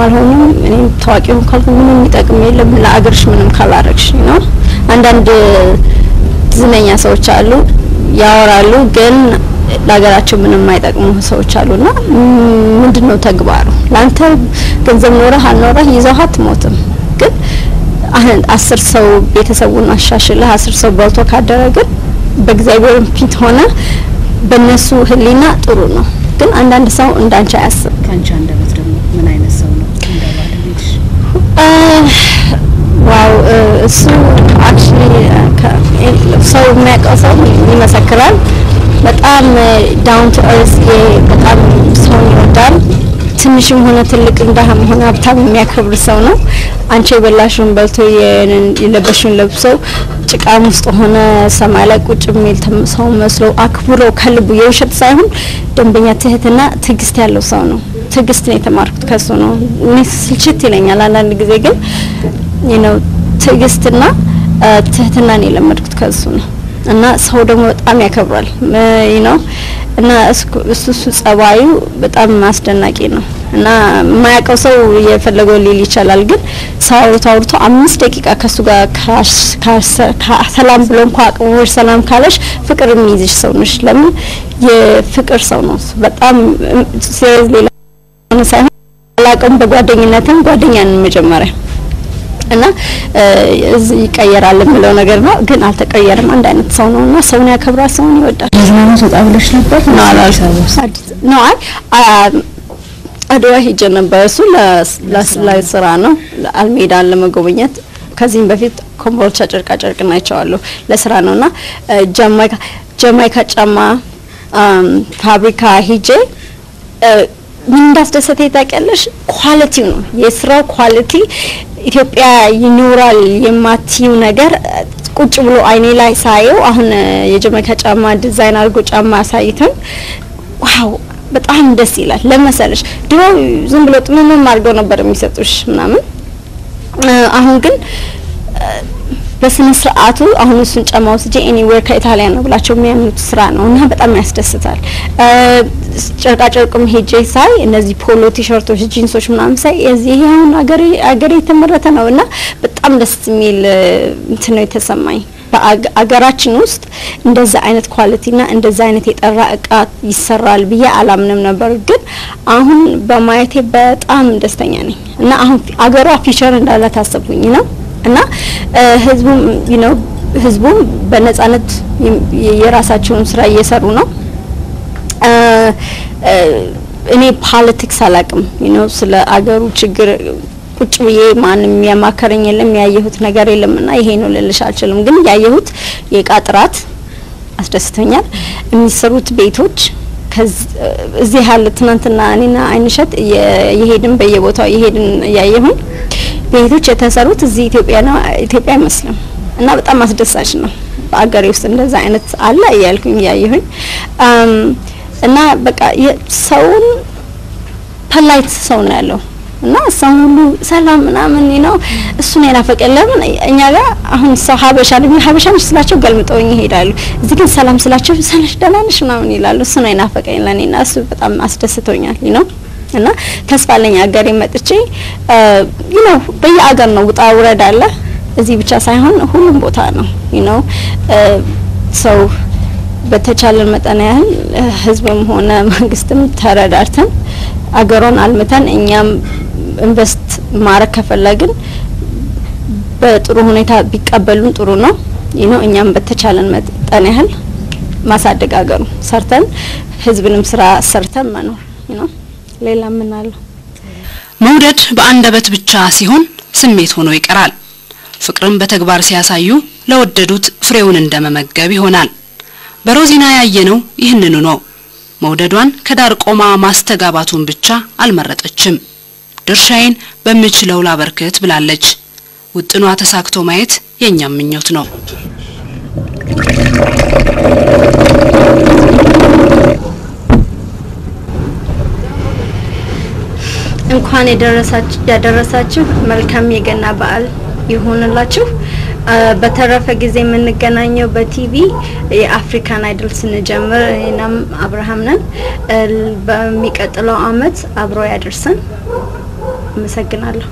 አልሆንም እኔም ታዋቂውን ካልኩ ምንም የሚጠቅም የለም ለአገርሽ ምንም ካላረግሽ ነው። አንዳንድ ዝነኛ ሰዎች አሉ ያወራሉ፣ ግን ለሀገራቸው ምንም የማይጠቅሙ ሰዎች አሉና ምንድን ነው ተግባሩ? ለአንተ ገንዘብ ኖረህ አልኖረህ ይዘው አትሞትም። ግን አስር ሰው ቤተሰቡን አሻሽለህ አስር ሰው በልቶ ካደረ በእግዚአብሔር ፊት ሆነ በእነሱ ሕሊና ጥሩ ነው። ግን አንዳንድ ሰው እንዳንቺ አያስብ። ከአንቺ አንደበት ደግሞ ምን አይነት ሰው እሱ actually ሰው የሚያውቀው ሰው ይመሰክራል። በጣም down to earth በጣም ሰውን ይወዳል። ትንሽም ሆነ ትልቅ ደሃም ሆነ ሀብታም የሚያከብር ሰው ነው። አንቺ የበላሽውን በልቶ የለበሽውን ለብሶ ጭቃም ውስጥ ሆነ ሰማይ ላይ ቁጭ የሚል ሰው መስሎ አክብሮ ከልቡ የውሸት ሳይሆን ደንበኛ ትህትና፣ ትዕግስት ያለው ሰው ነው። ትዕግስት ነው የተማርኩት ከሱ ነው። እኔ ስልችት ይለኛል አንዳንድ ጊዜ ግን ነው ትዕግስትና ትህትናን የለመድኩት ከሱ ነው። እና ሰው ደግሞ በጣም ያከብራል ነው እና እሱ እሱ ጸባዩ በጣም አስደናቂ ነው። እና የማያውቀው ሰው የፈለገው ሊል ይችላል። ግን ሰው አውርቶ አውርቶ አምስት ደቂቃ ከሱ ጋር ሰላም ብሎ እንኳ አቅሞች ሰላም ካለሽ ፍቅር የሚይዝሽ ሰው ነሽ። ለምን የፍቅር ሰው ነው። በጣም ሌላ ሳይሆን አላውቅም። በጓደኝነትም ጓደኛን መጀመሪያ እና ይቀየራል የምለው ነገር ነው። ግን አልተቀየርም። አንድ አይነት ሰው ነው እና ሰውን ያከብራል፣ ሰውን ይወዳል። መዝናናት ወጣ ብለሽ ነበር? ነው አይ አድዋ ሄጄ ነበር። እሱ ለስራ ነው አልሜዳን ለመጎብኘት። ከዚህም በፊት ኮምቦልቻ ጨርቃ ጨርቅ ናቸዋለሁ ለስራ ነው እና ጃማይካ ጃማይካ ጫማ ፋብሪካ ሄጄ ምን እንዳስደሰተ ታውቂያለሽ? ኳሊቲው ነው የስራው ኳሊቲ ኢትዮጵያ ይኖራል የማትዩ ነገር ቁጭ ብሎ አይኔ ላይ ሳየው አሁን የጀመይካ ጫማ ዲዛይን አድርጎ ጫማ አሳይተን wow በጣም ደስ ይላል። ለመሰለሽ ድሮ ዝም ብሎ ጥምምም አድርገው ነበር የሚሰጡሽ ምናምን። አሁን ግን በስነ ስርዓቱ አሁን እሱን ጫማ ወስጄ anywhere ከኢታሊያን ነው ብላቸው የሚያምኑት ስራ ነው እና በጣም ያስደስታል። ጨርቃ ጨርቅም ሄጄ ሳይ እነዚህ polo t-shirt ኦች፣ ጂንሶች ምናምን ሳይ እዚህ አሁን አገሬ አገሬ የተመረተ ነው እና በጣም ደስ የሚል እንትን ነው የተሰማኝ። በአገራችን ውስጥ እንደዛ አይነት quality ና እንደዛ አይነት የጠራ እቃ ይሰራል ብዬ አላምንም ነበር። ግን አሁን በማየቴ በጣም ደስተኛ ነኝ እና አሁን አገሯ future እንዳለ ያሰብኩኝ ነው እና ህዝቡም ነው ህዝቡም በነጻነት የራሳቸውን ስራ እየሰሩ ነው። እኔ politics አላቅም ነው ስለ አገሩ ችግር ቁጭ ብዬ ማንም ያማከረኝ የለም ያየሁት ነገር የለም እና ይሄ ነው ልልሽ አልችልም። ግን ያየሁት የእቃ ጥራት አስደስቶኛል። የሚሰሩት ቤቶች እዚህ ያለ ትናንትና እኔና አይንሸት የሄድን በየቦታው የሄድን እያየሁኝ ቤቶች የተሰሩት እዚህ ኢትዮጵያ ነው ኢትዮጵያ አይመስልም እና በጣም አስደሳች ነው። በአገሬ ውስጥ እንደዛ አይነት አለ እያልኩኝ እያየሁኝ እና በቃ ሰውን polite ሰው ነው ያለው እና ሰው ሁሉ ሰላም ምናምን ነው እሱን የናፈቀን። ለምን እኛ ጋር አሁን ሰው ሀበሻ ነው ሀበሻ ነሽ ስላቸው ገልምጠውኝ ይሄዳሉ። እዚህ ግን ሰላም ስላቸው ሰላሽ ደህና ነሽ ምናምን ይላሉ። እሱ ነው የናፈቀኝ ለኔና እሱ በጣም አስደስቶኛል ነው እና ተስፋ አለኝ አገሬ መጥቼ you know በየአገር ነው ውጣ ውረድ አለ። እዚህ ብቻ ሳይሆን ሁሉም ቦታ ነው you know ሰው በተቻለን መጠን ያህል ህዝብም ሆነ መንግስትም ተረዳድተን አገሩን አልምተን እኛም invest ማድረግ ከፈለግን በጥሩ ሁኔታ ቢቀበሉን ጥሩ ነው። know እኛም በተቻለን መጠን ያህል ማሳደግ አገሩ ሰርተን ህዝብንም ስራ ሰርተን መኖር know ሌላ ምን አለ? መውደድ በአንደበት ብቻ ሲሆን ስሜት ሆኖ ይቀራል። ፍቅርን በተግባር ሲያሳዩ ለወደዱት ፍሬውን እንደመመገብ ይሆናል። በሮዚና ያየነው ይህንኑ ነው። መውደዷን ከዳር ቆማ ማስተጋባቱን ብቻ አልመረጠችም። ድርሻዬን በምችለው ላበርክት ብላለች። ውጥኗ ተሳክቶ ማየት የእኛም ምኞት ነው። እንኳን ያደረሳችሁ መልካም የገና በዓል ይሆንላችሁ። በተረፈ ጊዜ የምንገናኘው በቲቪ የአፍሪካን አይድል ስንጀምር እኔናም አብርሃም ነን። በሚቀጥለው አመት አብሮ ያደርሰን። አመሰግናለሁ።